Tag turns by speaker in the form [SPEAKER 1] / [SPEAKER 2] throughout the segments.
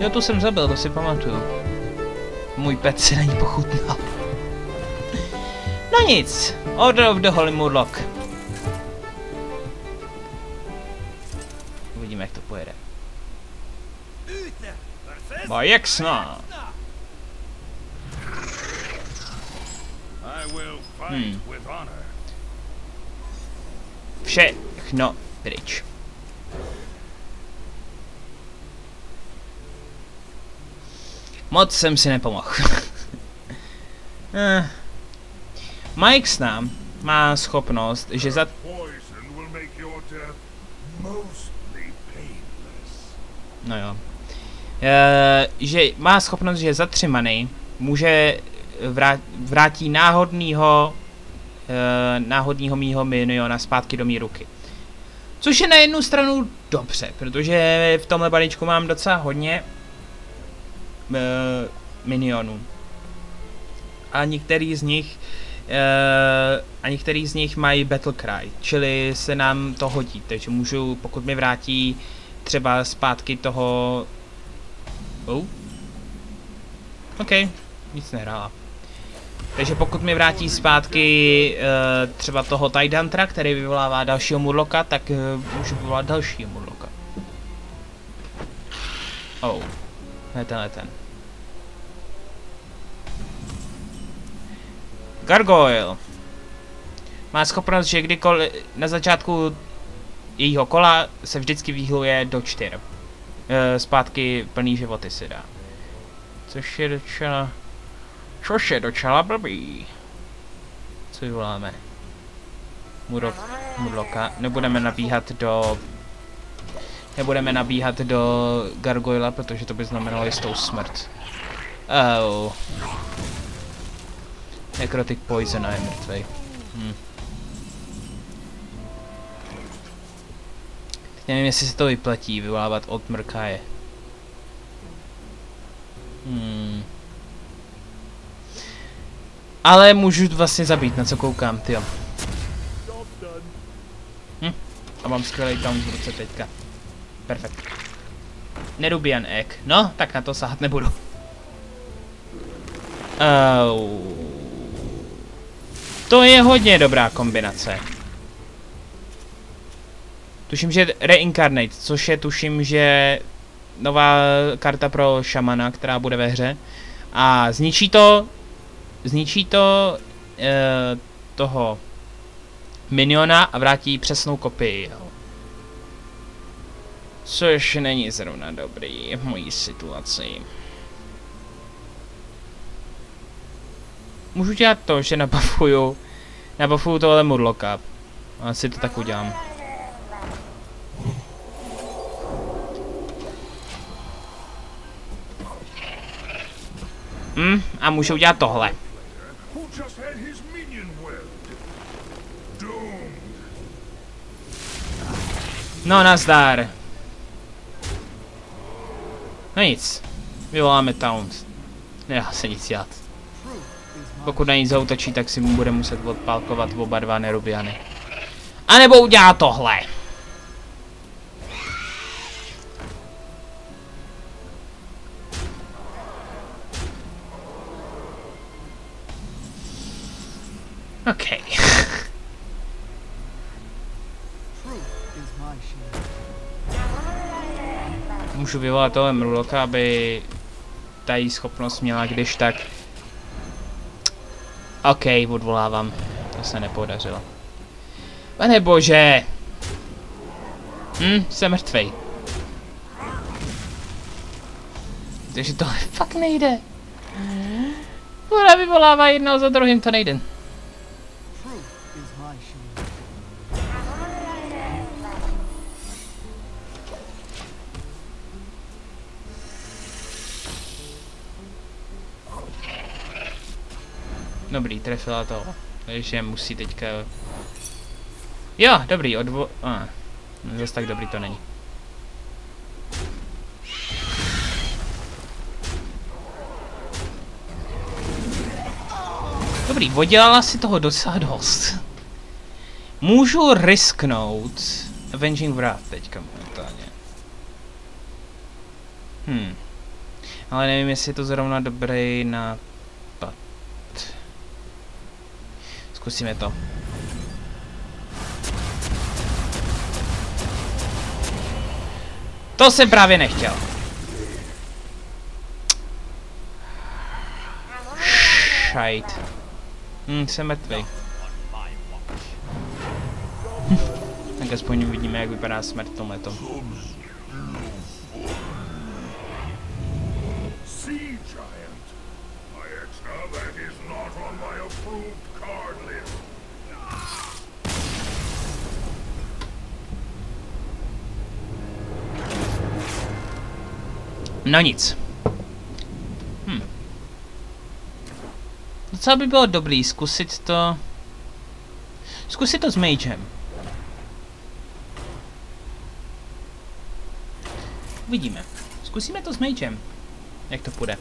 [SPEAKER 1] Jo, tu jsem zabil, to si pamatuju. Můj pet si na ní pochutnal. No nic, Order of the Holy Murloc. Uvidíme, jak to pojede. Bajeksna! Hmm. Všechno pryč. Moc jsem si nepomohl. Eh. Mike Snam má schopnost, že za... No jo. E, že má schopnost, že za tři many může vrát, vrátí náhodného e, náhodného mýho miniona zpátky do mý ruky. Což je na jednu stranu dobře, protože v tomhle balíčku mám docela hodně minionů. A některý z nich e, a některý z nich mají Battle Cry, čili se nám to hodí, takže můžu, pokud mi vrátí třeba zpátky toho... Oh. OK, nic nehrála. Takže pokud mi vrátí zpátky uh, třeba toho Tidantra, který vyvolává dalšího Murloka, tak uh, můžu vyvolat dalšího Murloka. Oh, ne tenhle ten. Gargoyle. Má schopnost, že kdykoliv na začátku jejího kola se vždycky výhluje do čtyř. E, zpátky plný životy si dá. Což je docela... Což je docela blbý. Co vyvoláme? Murok, Murloka. Nebudeme nabíhat do... Nebudeme nabíhat do Gargoyla, protože to by znamenalo jistou smrt. Oh. Necrotic Poison a je mrtvej. Hm. Nevím, jestli se to vyplatí vyvolávat od Mrkaje. Hmm. Ale můžu vlastně zabít, na co koukám, tyjo. Hm. A mám skvělý taunt v ruce teďka. Perfekt. Nerubian egg. No, tak na to sahat nebudu. Oh. To je hodně dobrá kombinace. Tuším, že Reincarnate, což je tuším, že nová karta pro šamana, která bude ve hře. A zničí to, zničí to e, toho miniona a vrátí přesnou kopii. Jo. Což není zrovna dobrý v mojí situaci. Můžu dělat to, že nabafuju, nabafuju tohle murloka. Asi to tak udělám. Hm, a můžu udělat tohle. No, nazdar. No nic. Vyvoláme Taunt. Nedá se nic dělat. Pokud na ní zautočí, tak si mu bude muset odpálkovat oba dva nerubiany. A nebo udělá tohle. OK. Můžu vyvolat tohle mruloka, aby ta její schopnost měla když tak. OK, odvolávám. To se nepodařilo. Pane bože! Hm, jsem mrtvej. Takže to fakt nejde. Ona vyvolává jedno za druhým, to nejde. Dobrý, trefila to. Takže musí teďka... Jo, dobrý, odvo... Ah, zase tak dobrý to není. Dobrý, oddělala si toho docela dost. Můžu risknout Avenging Wrath teďka momentálně. Hm. Ale nevím, jestli je to zrovna dobrý nápad. Zkusíme to. To jsem právě nechtěl. Šajt. Hm, jsem mrtvý. tak aspoň uvidíme, jak vypadá smrt tomhletom. No nic. Hm. Docela by bylo dobrý zkusit to... Zkusit to s Magem. Uvidíme. Zkusíme to s Magem. Jak to půjde.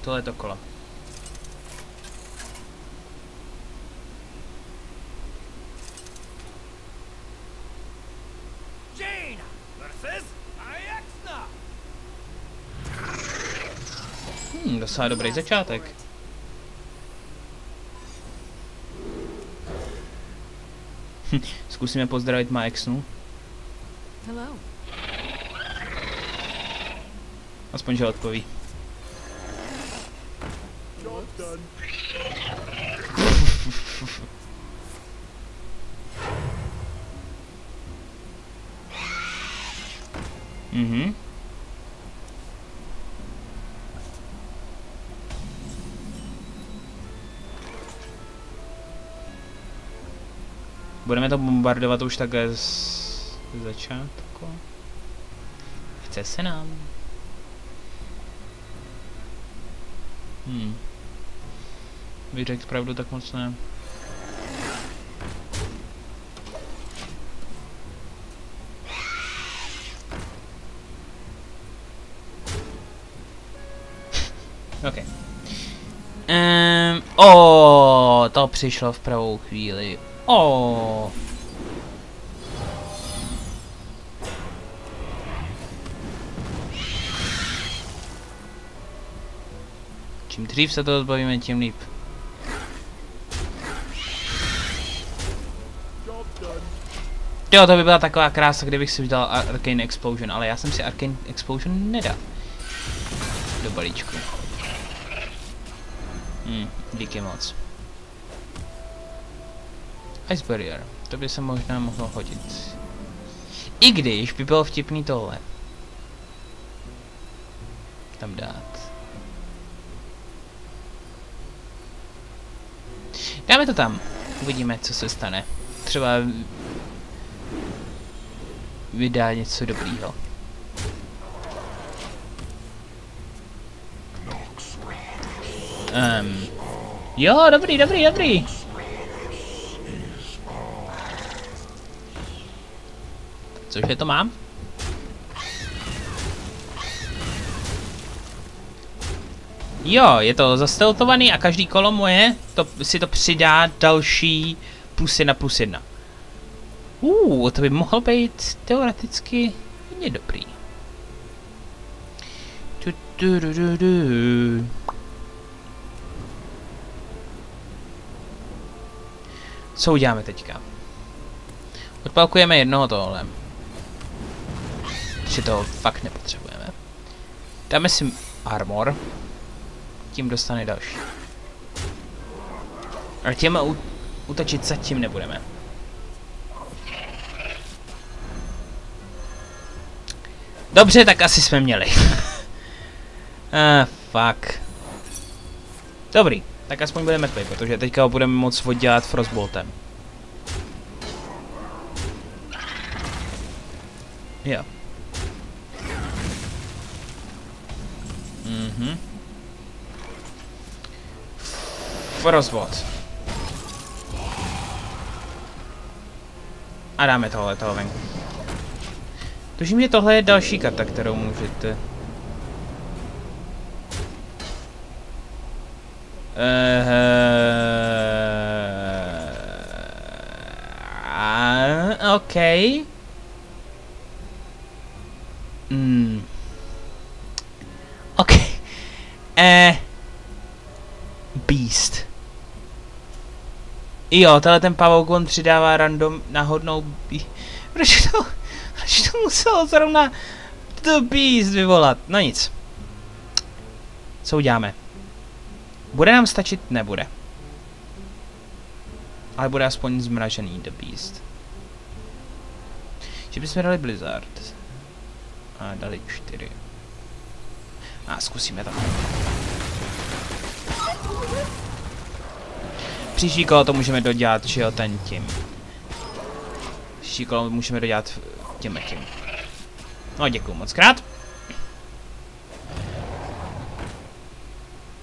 [SPEAKER 1] Tohle to kolo. Hmm, docela dobrý začátek. Hm, Zkusíme pozdravit Maexnu.
[SPEAKER 2] Hello.
[SPEAKER 1] Aspoň, že odpoví. Mhm. Budeme to bombardovat už také z začátku. Chce se nám. Hmm. Bych řekl pravdu, tak moc ne. OK. Um, o, to přišlo v pravou chvíli. O. Čím dřív se to zbavíme, tím líp. Jo, to by byla taková krása, kdybych si vydal Arcane Explosion, ale já jsem si Arcane Explosion nedal. Do balíčku. Hm, díky moc. Ice Barrier, to by se možná mohlo hodit. I když by bylo vtipný tohle. Tam dát. Dáme to tam. Uvidíme, co se stane. Třeba vydá něco dobrýho. Um, jo, dobrý, dobrý, dobrý. Cože to mám? Jo, je to zasteltovaný a každý kolo moje to, si to přidá další plus jedna plus jedna. Uh, to by mohl být teoreticky hodně dobrý. Tu, tu, du, du, du. Co uděláme teďka? Odpalkujeme jednoho tohle. Že to fakt nepotřebujeme. Dáme si armor. Tím dostane další. Ale těma u- útočit zatím nebudeme. Dobře, tak asi jsme měli. ah, fuck. Dobrý, tak aspoň budeme mrtvý, protože teďka ho budeme moc oddělat Frostboltem. Jo. Mhm. Frostbolt. A dáme tohle toho venku. Tužím, že tohle je další karta, kterou můžete... Uh, OK. Hmm. Beast. Jo, tenhle ten pavouk on přidává random náhodnou bí... Proč to, proč to muselo zrovna to Beast vyvolat? No nic. Co uděláme? Bude nám stačit? Nebude. Ale bude aspoň zmražený The Beast. Že bychom dali Blizzard. A dali čtyři. A zkusíme to. Příští kolo to můžeme dodělat, že jo, ten tím. Příští kolo můžeme dodělat tím tím. No, děkuju moc krát.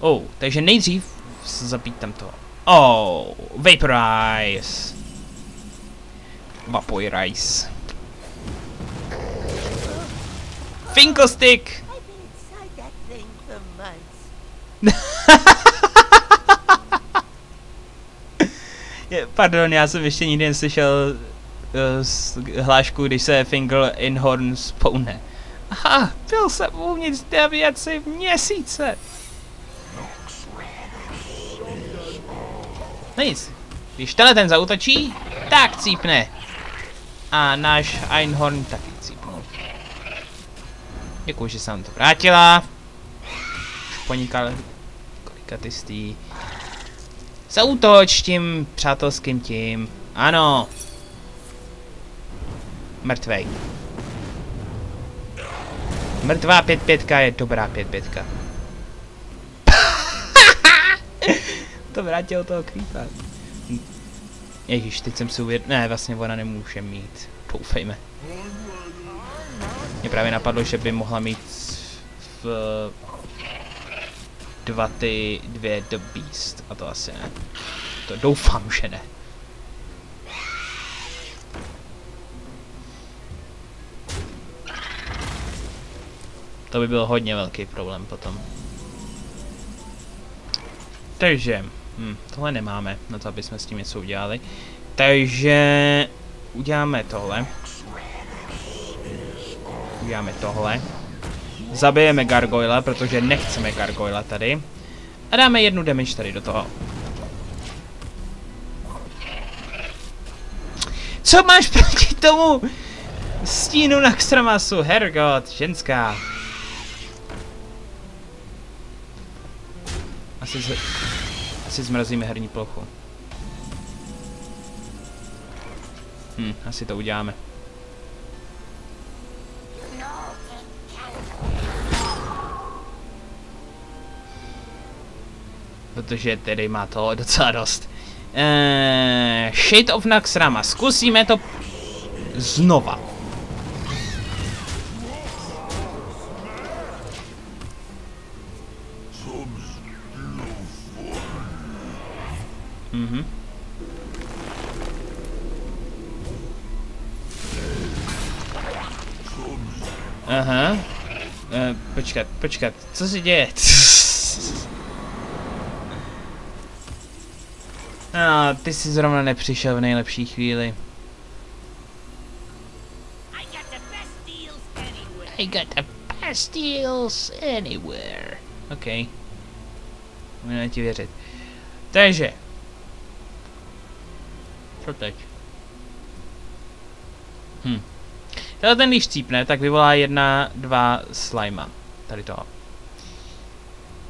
[SPEAKER 1] Oh, takže nejdřív zabít tam to. Oh, Vaporize. Vaporize. Finkelstick!
[SPEAKER 3] I've
[SPEAKER 1] pardon, já jsem ještě nikdy neslyšel uh, hlášku, když se Fingal Inhorn spoune. Aha, byl jsem uvnitř devěci měsíce. No nic, když tenhle ten zautočí, tak cípne. A náš Einhorn taky cípnul. Děkuji, že se nám to vrátila. Už ponikal kolikatistý. Zautoč tím přátelským tím. Ano. Mrtvej. Mrtvá 5-5 je dobrá 5-5. to vrátilo toho creepa. Ježíš, teď jsem si uvěd... Ne, vlastně ona nemůže mít. Doufejme. Mě právě napadlo, že by mohla mít v dva ty, dvě The Beast. A to asi ne. To doufám, že ne. To by byl hodně velký problém potom. Takže, hm, tohle nemáme, na to, aby jsme s tím něco udělali. Takže, uděláme tohle. Uděláme tohle. Zabijeme gargoyle, protože nechceme gargoyle tady. A dáme jednu damage tady do toho. Co máš proti tomu stínu na Xtramasu? Hergot, ženská. Asi, z... asi zmrazíme herní plochu. Hm, asi to uděláme. Protože tedy má to docela dost. Uh, Shade of Naxrama. Zkusíme to znova. Mhm. Aha. Uh, počkat, počkat, co se děje? A ty jsi zrovna nepřišel v nejlepší chvíli.
[SPEAKER 4] I got the best deals anywhere.
[SPEAKER 1] I got the best deals anywhere. OK. Můžeme ti věřit. Takže. Co teď? Hm. Tenhle ten když cípne, tak vyvolá jedna, dva slima. Tady toho.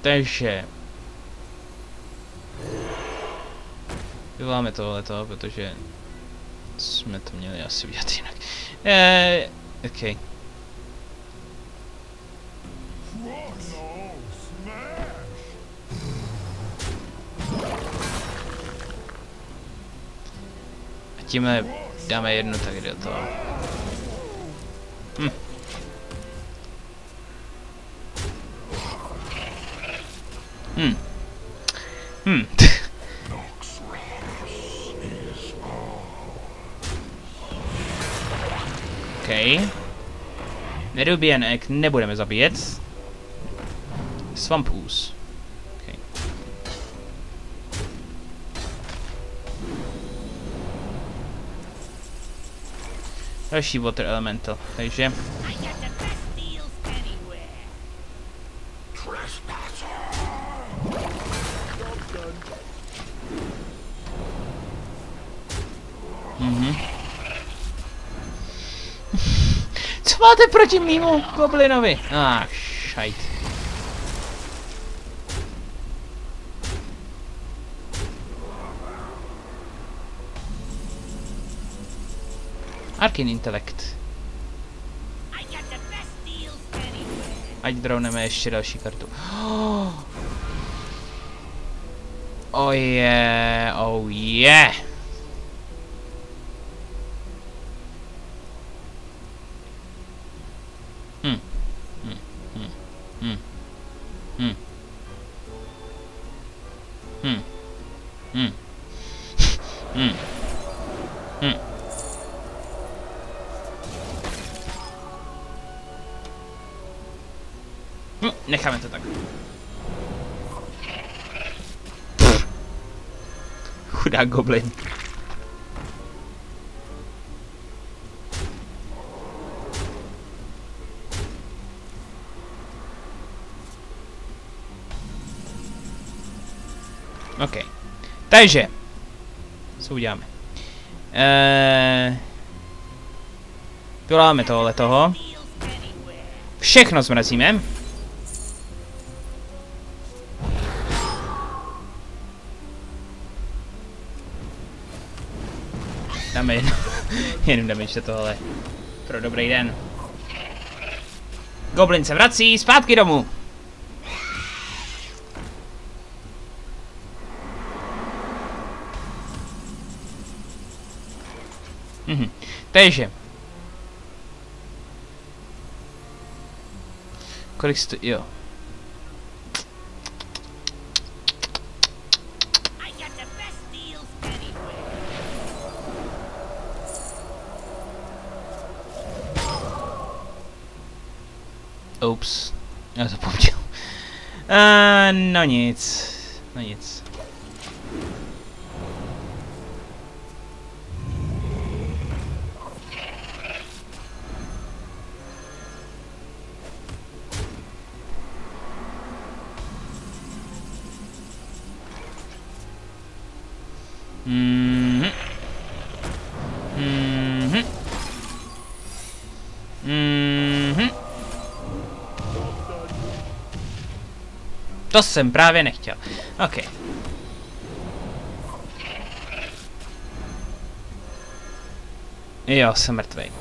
[SPEAKER 1] Takže. Vyvoláme tohleto, protože jsme to měli asi udělat jinak. Eh, OK. A tímhle dáme jednu tak do toho. Hm. Hm. Hm. OK. Nerubian Egg nebudeme zabíjet. Swampus. Okay. Další Water Elemental, takže...
[SPEAKER 4] Co
[SPEAKER 1] máte proti mýmu goblinovi? Ach, šajt. Arkin
[SPEAKER 4] intelekt.
[SPEAKER 1] Ať drovneme ještě další kartu. Oh je, yeah, oh je. Yeah. Hm. Hm. Hm. Hm. Hm, necháme to tak. Pff. Chudák goblin. Takže. Co uděláme? Eee... Vyvoláme tohle toho. Všechno zmrazíme. Dáme jedno, jenom damage tohle. Pro dobrý den. Goblin se vrací zpátky domů. Takže. Kolik jste. Jo. Oops. Já zapomněl. Uh, eh, no nic. No nic. To jsem právě nechtěl. OK. Jo, jsem mrtvej.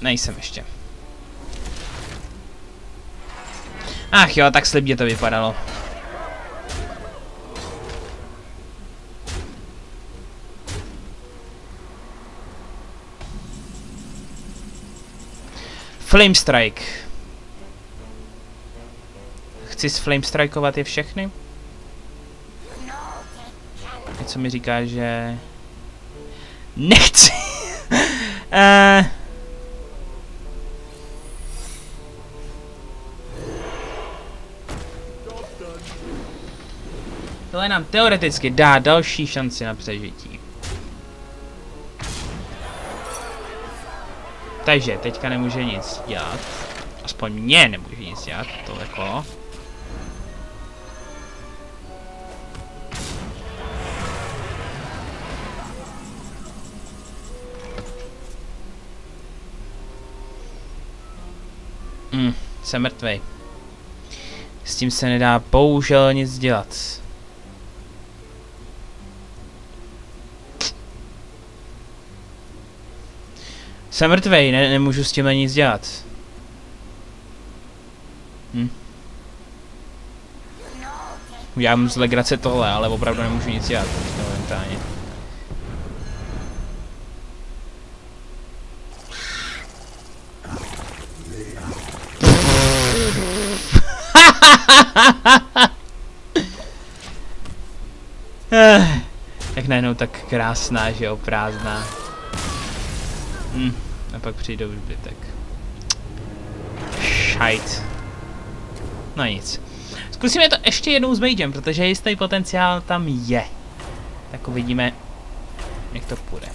[SPEAKER 1] Nejsem ještě. Ach jo, tak slibně to vypadalo. Flame Strike. Chci sflame strikeovat je všechny? Něco mi říká, že... Nechci! uh... Tohle nám teoreticky dá další šanci na přežití. Takže teďka nemůže nic dělat. Aspoň mě nemůže nic dělat, to jako. Jsem mrtvej. S tím se nedá bohužel nic dělat. Jsem mrtvej, ne, nemůžu s tím nic dělat. Hm. Udělám z legrace tohle, ale opravdu nemůžu nic dělat momentálně. Eh, Jak najednou tak krásná, že jo, prázdná. Hm, a pak přijdou zbytek. Šajt. No nic. Zkusíme to ještě jednou s Magem, protože jistý potenciál tam je. Tak uvidíme, jak to půjde.